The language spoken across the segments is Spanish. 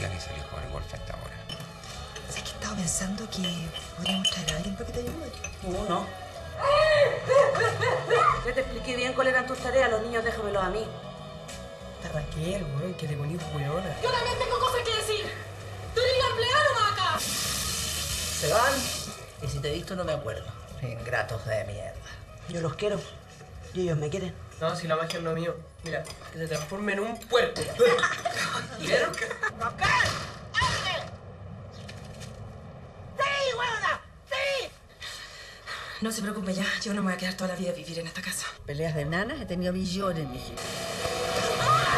No diga que salió a jugar golf hasta ahora. ¿Sabes que estaba pensando que podríamos traer a alguien para que te ayude? No, no. Ya te expliqué bien cuáles eran tus tareas, los niños déjamelos a mí. Está Raquel, weón, que le ponís weona. Yo también tengo cosas que decir. Tú eres la empleada nomás acá. Se van y si te he visto no me acuerdo. Ingratos de mierda. Yo los quiero y ellos me quieren. No, si la magia es lo mío. Mira, que se transforme en un puerco. ¿Vieron? ¡Local! ¡Abre! ¡Sí, ¡Sí! No se preocupe ya, yo no me voy a quedar toda la vida vivir en esta casa. Peleas de nanas he tenido millones, mijito. ¡Ah!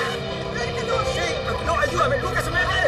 ¡No, ayúdame! ¡Lucas, se me